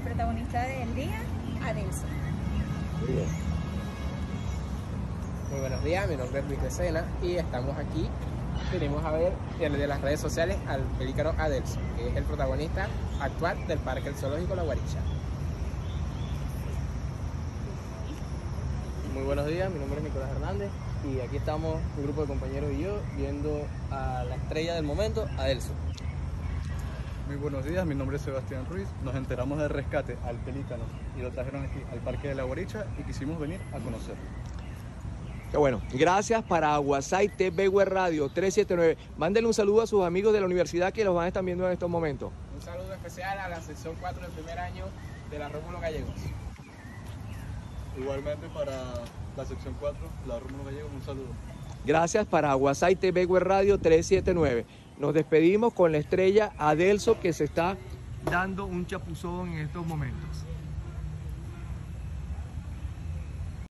el protagonista del día, Adelson. Muy bien. Muy buenos días, mi nombre es Luis de Sena y estamos aquí. Venimos a ver el de las redes sociales al pelícano Adelson, que es el protagonista actual del Parque Zoológico La Guaricha. Muy buenos días, mi nombre es Nicolás Hernández y aquí estamos un grupo de compañeros y yo viendo a la estrella del momento, Adelson. Muy buenos días, mi nombre es Sebastián Ruiz. Nos enteramos del rescate al pelícano y lo trajeron aquí al Parque de la Guaricha y quisimos venir a conocerlo. Qué bueno. Gracias para Aguasay TV Web Radio 379. Mándenle un saludo a sus amigos de la universidad que los van a estar viendo en estos momentos. Un saludo especial a la sección 4 del primer año de la Rómulo Gallegos. Igualmente para la sección 4, la Rómulo Gallegos, un saludo. Gracias para Aguasay TV Web Radio 379. Nos despedimos con la estrella Adelso que se está dando un chapuzón en estos momentos.